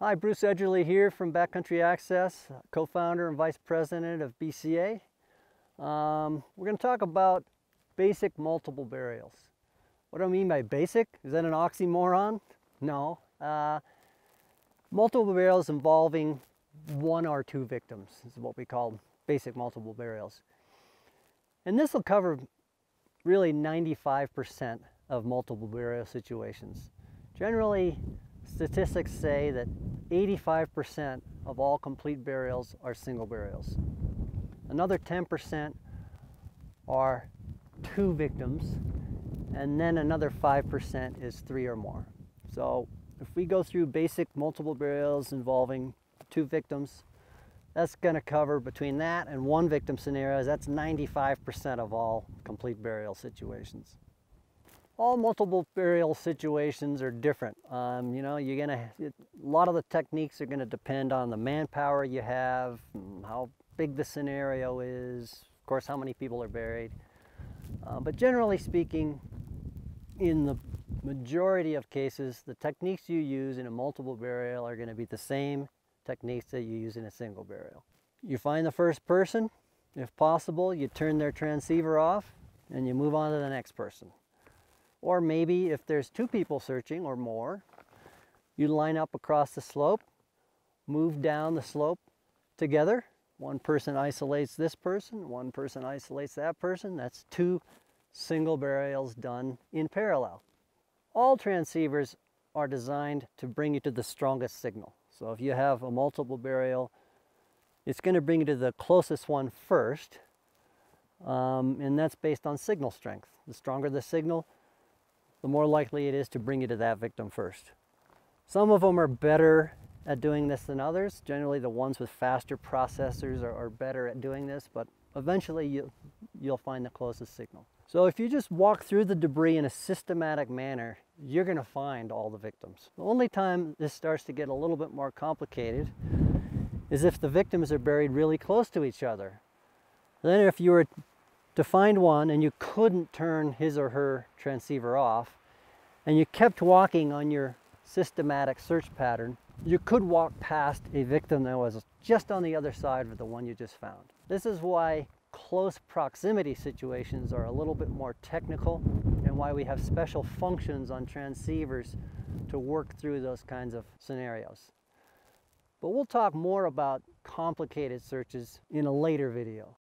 Hi, Bruce Edgerly here from Backcountry Access, co-founder and vice president of BCA. Um, we're going to talk about basic multiple burials. What do I mean by basic? Is that an oxymoron? No. Uh, multiple burials involving one or two victims is what we call basic multiple burials. And this will cover really 95% of multiple burial situations. Generally, statistics say that 85% of all complete burials are single burials. Another 10% are two victims, and then another 5% is three or more. So if we go through basic multiple burials involving two victims, that's going to cover between that and one victim scenarios, that's 95% of all complete burial situations all multiple burial situations are different. Um, you know, you're gonna, a lot of the techniques are gonna depend on the manpower you have, how big the scenario is, of course, how many people are buried. Uh, but generally speaking, in the majority of cases, the techniques you use in a multiple burial are gonna be the same techniques that you use in a single burial. You find the first person, if possible, you turn their transceiver off and you move on to the next person. Or maybe if there's two people searching or more, you line up across the slope, move down the slope together. One person isolates this person, one person isolates that person. That's two single burials done in parallel. All transceivers are designed to bring you to the strongest signal. So if you have a multiple burial, it's going to bring you to the closest one first, um, and that's based on signal strength. The stronger the signal, the more likely it is to bring you to that victim first. Some of them are better at doing this than others. Generally, the ones with faster processors are, are better at doing this, but eventually you, you'll find the closest signal. So if you just walk through the debris in a systematic manner, you're going to find all the victims. The only time this starts to get a little bit more complicated is if the victims are buried really close to each other. Then if you were to find one and you couldn't turn his or her transceiver off and you kept walking on your systematic search pattern, you could walk past a victim that was just on the other side of the one you just found. This is why close proximity situations are a little bit more technical and why we have special functions on transceivers to work through those kinds of scenarios. But we'll talk more about complicated searches in a later video.